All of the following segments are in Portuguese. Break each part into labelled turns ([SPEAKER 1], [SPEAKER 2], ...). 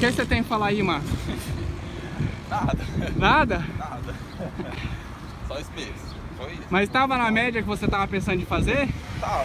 [SPEAKER 1] que você tem que falar aí, Marcos?
[SPEAKER 2] Nada,
[SPEAKER 1] Nada?
[SPEAKER 2] nada. Só espelho. Foi isso.
[SPEAKER 1] Mas estava na média que você estava pensando em fazer?
[SPEAKER 2] Tá.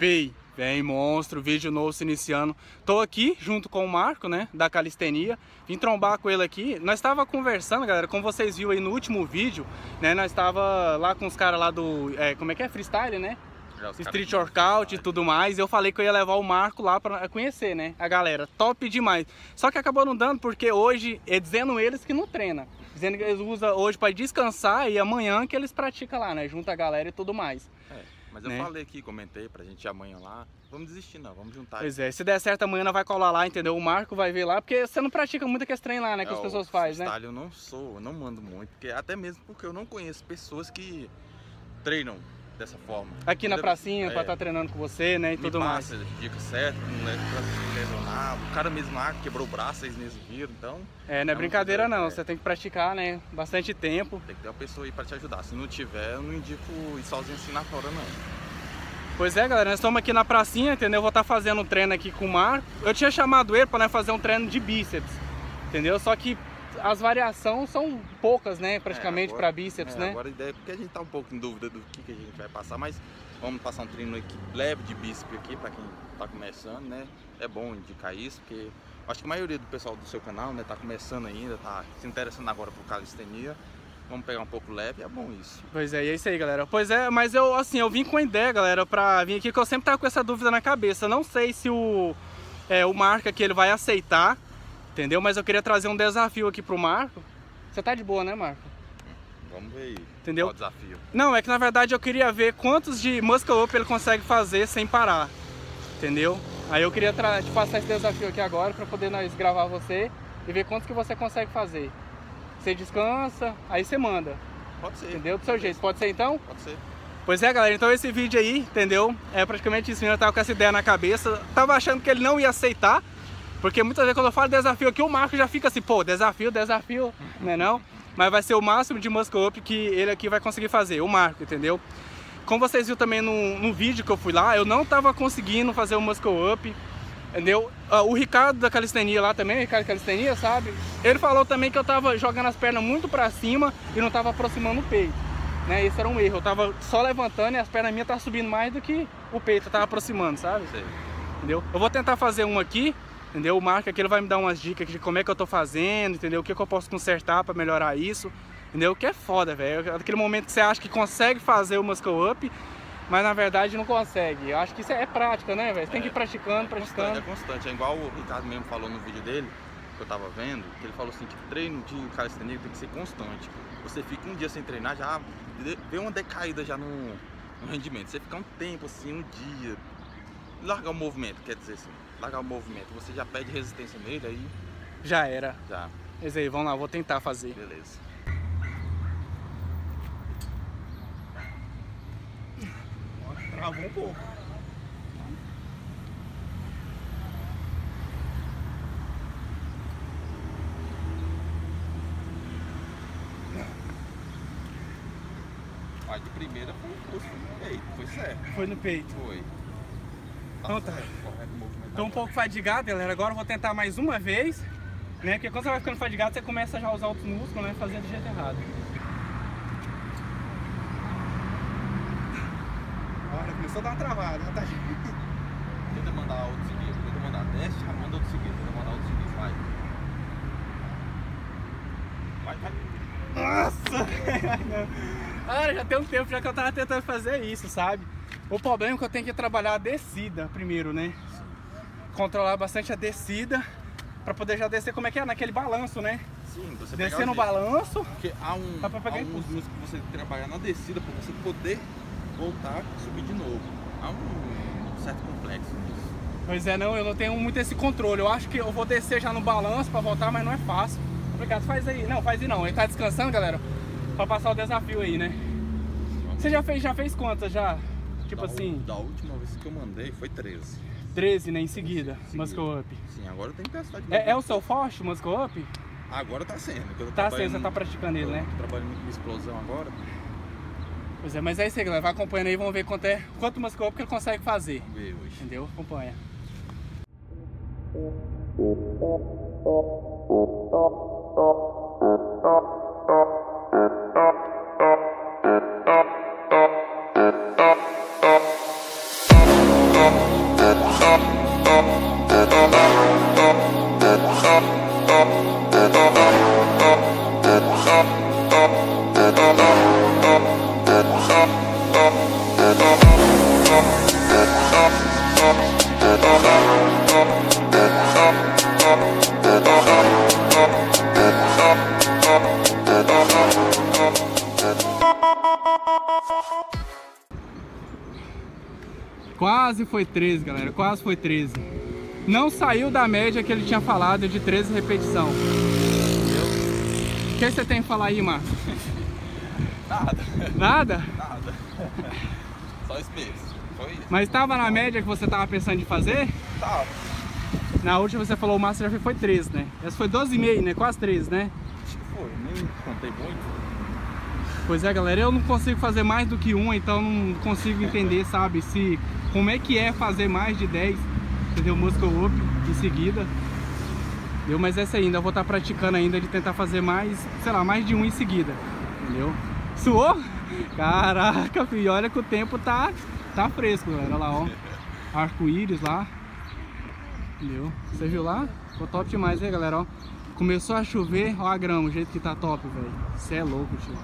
[SPEAKER 1] Vem, vem monstro, vídeo novo se iniciando. Tô aqui junto com o Marco, né, da calistenia. Vim trombar com ele aqui. Nós estava conversando, galera, como vocês viram aí no último vídeo, né, nós estava lá com os caras lá do, é, como é que é, freestyle, né? Street Workout e tudo mais. Eu falei que eu ia levar o Marco lá pra conhecer, né? A galera, top demais. Só que acabou não dando porque hoje, é dizendo eles que não treina. Dizendo que eles usam hoje para descansar e amanhã que eles praticam lá, né? Junta a galera e tudo mais.
[SPEAKER 2] É, mas eu
[SPEAKER 1] né?
[SPEAKER 2] falei aqui, comentei pra gente ir amanhã lá. Vamos desistir não, vamos juntar.
[SPEAKER 1] Pois é, se der certo amanhã nós vai colar lá, entendeu? O Marco vai ver lá, porque você não pratica muito aquele trem lá, né? Que
[SPEAKER 2] É,
[SPEAKER 1] as pessoas fazem, né?
[SPEAKER 2] eu não sou, eu não mando muito, porque até mesmo porque eu não conheço pessoas que treinam dessa forma.
[SPEAKER 1] Aqui na pracinha,
[SPEAKER 2] É,
[SPEAKER 1] pra estar treinando com você, né? E tudo mais.
[SPEAKER 2] passa dicas certas, não leva pra se lesionar. O cara mesmo lá quebrou o braço, seis meses viram, então
[SPEAKER 1] É, não é
[SPEAKER 2] Não,
[SPEAKER 1] brincadeira não,
[SPEAKER 2] é.
[SPEAKER 1] você tem que praticar, né? Bastante tempo.
[SPEAKER 2] tem que ter uma pessoa aí pra te ajudar. Se não tiver, eu não indico ir sozinho assim na tora não.
[SPEAKER 1] Pois é, galera, nós estamos aqui na pracinha, entendeu? Eu vou estar fazendo um treino aqui com o Marco. Eu tinha chamado ele para nós fazer um treino de bíceps, entendeu? Só que as variações são poucas, né? Praticamente
[SPEAKER 2] É,
[SPEAKER 1] para bíceps,
[SPEAKER 2] é,
[SPEAKER 1] né?
[SPEAKER 2] Agora a ideia é porque a gente tá um pouco em dúvida do que, que a gente vai passar, mas vamos passar um treino aqui leve de bíceps aqui pra quem tá começando, né? É bom indicar isso, porque acho que a maioria do pessoal do seu canal, né, tá começando ainda, tá se interessando agora por calistenia. Vamos pegar um pouco leve, é bom isso.
[SPEAKER 1] Pois é, e é isso aí, galera. Pois é, mas eu, assim, eu vim com a ideia, galera, pra vir aqui, que eu sempre tava com essa dúvida na cabeça. Não sei se o, é, o Marco aqui, ele vai aceitar, entendeu? Mas eu queria trazer um desafio aqui pro Marco. Você tá de boa, né, Marco?
[SPEAKER 2] Vamos ver aí.
[SPEAKER 1] Entendeu?
[SPEAKER 2] Qual o desafio.
[SPEAKER 1] Não, é que na verdade eu queria ver quantos de muscle up ele consegue fazer sem parar. Entendeu? Aí eu queria te passar esse desafio aqui agora pra poder nós gravar você e ver quantos que você consegue fazer. Você descansa, aí você manda.
[SPEAKER 2] Pode ser.
[SPEAKER 1] Entendeu? Do seu jeito. Pode ser então?
[SPEAKER 2] Pode ser.
[SPEAKER 1] Pois é, galera, então esse vídeo aí, entendeu? É praticamente isso, eu tava com essa ideia na cabeça. Tava achando que ele não ia aceitar, porque muitas vezes quando eu falo desafio aqui, o Marco já fica assim, pô, desafio, desafio, né não? Mas vai ser o máximo de muscle up que ele aqui vai conseguir fazer, o Marco, entendeu? Como vocês viram também no, no vídeo que eu fui lá, eu não tava conseguindo fazer o muscle up, entendeu? Ah, O Ricardo da calistenia lá também, o Ricardo calistenia, sabe? Ele falou também que eu tava jogando as pernas muito pra cima e não tava aproximando o peito. Né? Esse era um erro. Eu tava só levantando e as pernas minhas estavam subindo mais do que o peito, eu tava aproximando, sabe?
[SPEAKER 2] Sei.
[SPEAKER 1] Entendeu? Eu vou tentar fazer um aqui, entendeu? O Marco aqui ele vai me dar umas dicas de como é que eu tô fazendo, entendeu? O que, que eu posso consertar pra melhorar isso, entendeu? Que é foda, velho. Aquele momento que você acha que consegue fazer o muscle up, mas na verdade não consegue. Eu acho que isso é prática, né, velho? Você tem que ir praticando,
[SPEAKER 2] É
[SPEAKER 1] praticando.
[SPEAKER 2] é constante. É igual o Ricardo mesmo falou no vídeo dele, que eu tava vendo, que ele falou assim que treino de calistenia tem que ser constante. Você fica um dia sem treinar, já vê uma decaída já no, no rendimento. Você fica um tempo assim, um dia, largar o movimento, quer dizer assim, largar o movimento, você já perde resistência nele, aí
[SPEAKER 1] Já era.
[SPEAKER 2] já,
[SPEAKER 1] Mas aí, vamos lá, vou tentar fazer.
[SPEAKER 2] beleza.
[SPEAKER 1] Travou um pouco.
[SPEAKER 2] Mas de primeira foi curso no peito, foi certo,
[SPEAKER 1] Foi no peito.
[SPEAKER 2] foi.
[SPEAKER 1] Então tá. Tô um pouco fadigado, galera. Agora eu vou tentar mais uma vez. Né? Porque quando você vai ficando fadigado, você começa já a usar outros músculos, né? Fazendo do jeito errado. Olha, começou a dar uma travada? Tá...
[SPEAKER 2] Tenta mandar outro seguido, tenta mandar teste, já manda outro seguido, tenta mandar outro seguido, vai. Vai, vai.
[SPEAKER 1] Nossa! Cara, já tem um tempo já que eu tava tentando fazer isso, sabe? O problema é que eu tenho que trabalhar a descida primeiro, né? Controlar bastante a descida pra poder já descer como é que é, naquele balanço, né?
[SPEAKER 2] Sim, você
[SPEAKER 1] Descer no balanço.
[SPEAKER 2] Porque há, um, há uns
[SPEAKER 1] impulso.
[SPEAKER 2] músicos que você tem que trabalhar na descida pra você poder voltar e subir de novo. Há um certo complexo nisso.
[SPEAKER 1] Pois é, não, eu não tenho muito esse controle. Eu acho que eu vou descer já no balanço pra voltar, mas não é fácil. Obrigado, faz aí. Não, faz aí não. Ele tá descansando, galera, pra passar o desafio aí, né? Você já fez, já fez quantas já? Tipo
[SPEAKER 2] da,
[SPEAKER 1] assim,
[SPEAKER 2] Da última vez que eu mandei foi 13.
[SPEAKER 1] 13, né, em seguida,
[SPEAKER 2] Seguida.
[SPEAKER 1] Muscle Up.
[SPEAKER 2] Sim, agora eu tenho que testar de novo.
[SPEAKER 1] É, é o seu forte, Muscle Up?
[SPEAKER 2] Agora tá sendo. eu
[SPEAKER 1] Tá sendo, você tá praticando ele, né?
[SPEAKER 2] trabalhando com explosão agora.
[SPEAKER 1] Pois é, mas é isso aí, galera. Vai acompanhando aí, vamos ver quanto, é, quanto Muscle Up que ele consegue fazer.
[SPEAKER 2] Vamos ver hoje.
[SPEAKER 1] Entendeu? Acompanha. Quase foi 13, galera. Quase foi 13. Não saiu da média que ele tinha falado de 13 repetição. O que você tem que falar aí, Marcos?
[SPEAKER 2] Nada,
[SPEAKER 1] Nada?
[SPEAKER 2] nada. Só space. Foi isso.
[SPEAKER 1] Mas estava na média que você estava pensando de fazer?
[SPEAKER 2] Tá.
[SPEAKER 1] Na última você falou o máximo já foi 13, né? Essa foi 12,5, né? Quase 13, né?
[SPEAKER 2] Acho que foi. Nem contei muito.
[SPEAKER 1] Pois é, galera, eu não consigo fazer mais do que um, então não consigo entender, sabe, se como é que é fazer mais de 10, entendeu? Muscle up em seguida. Entendeu? Mas essa ainda, eu vou estar praticando ainda de tentar fazer mais, sei lá, mais de um em seguida. Entendeu? Suou? Caraca, filho, olha que o tempo tá, tá fresco, galera. Olha lá, ó. Arco-íris lá. Entendeu? Você viu lá? Ficou top demais, hein, galera, ó. Começou a chover, ó a grama, o jeito que tá top, velho. Você é louco, tio.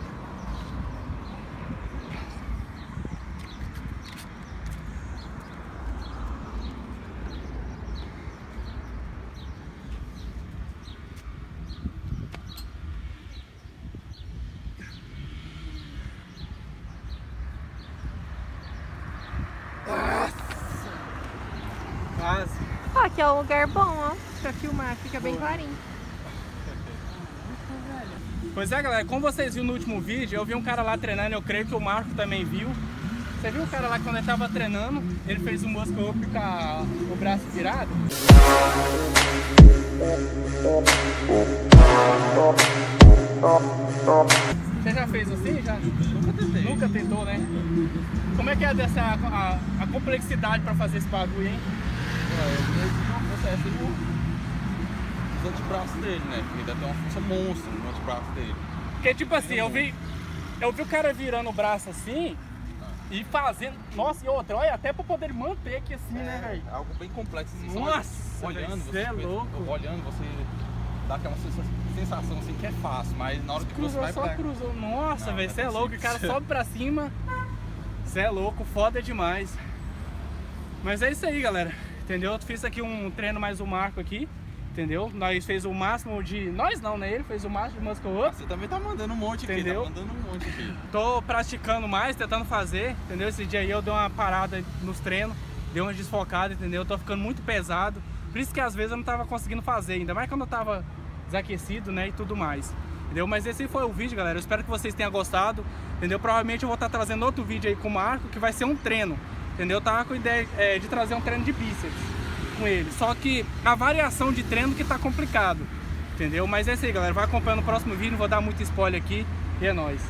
[SPEAKER 1] Quase.
[SPEAKER 3] Ó, aqui é um lugar bom, ó, pra filmar, fica bem clarinho.
[SPEAKER 1] Pois é, galera, como vocês viram no último vídeo, eu vi um cara lá treinando, eu creio que o Marco também viu. Você viu o cara lá quando ele tava treinando, ele fez um muscle up com o braço virado? Você já fez assim? Já?
[SPEAKER 2] Nunca tentei.
[SPEAKER 1] Nunca tentou, né? Como é que é dessa, a, a complexidade pra fazer esse bagulho, hein?
[SPEAKER 2] Você é no os antebraços dele, né? Porque ainda tem uma força monstra no antebraço dele.
[SPEAKER 1] Porque tipo assim, eu vi, eu vi o cara virando o braço assim e fazendo. Nossa, e outra, olha, até pra poder manter aqui assim, né, velho?
[SPEAKER 2] É algo bem complexo. Assim, só
[SPEAKER 1] Nossa,
[SPEAKER 2] olhando,
[SPEAKER 1] velho,
[SPEAKER 2] você
[SPEAKER 1] cê é louco.
[SPEAKER 2] Olhando, você dá aquela sensa- sensação assim que é fácil, mas na hora que você
[SPEAKER 1] Cruzou,
[SPEAKER 2] vai
[SPEAKER 1] só
[SPEAKER 2] pra...
[SPEAKER 1] cruzou. Nossa, velho, você
[SPEAKER 2] é
[SPEAKER 1] é louco, o cara sobe pra cima. Você é louco, foda demais. Mas é isso aí, galera. Entendeu? Eu fiz aqui um treino mais um marco aqui. Entendeu? Nós fez o máximo de. Nós não, né? Ele fez o máximo de muscle up.
[SPEAKER 2] Você também tá mandando um monte aqui,
[SPEAKER 1] Entendeu?
[SPEAKER 2] tá mandando um monte aqui.
[SPEAKER 1] Tô praticando mais, tentando fazer, entendeu? Esse dia aí eu dei uma parada nos treinos, dei uma desfocada, entendeu? Tô ficando muito pesado. Por isso que às vezes eu não tava conseguindo fazer, ainda mais quando eu tava desaquecido, né? E tudo mais. Entendeu? Mas esse foi o vídeo, galera. Eu espero que vocês tenham gostado. Entendeu? Provavelmente eu vou estar trazendo outro vídeo aí com o Marco, que vai ser um treino. Entendeu? Eu tava com ideia é, de trazer um treino de bíceps com ele. Só que a variação de treino que tá complicado. Entendeu? Mas é isso aí, galera. Vai acompanhando o próximo vídeo, não vou dar muito spoiler aqui. E é nóis.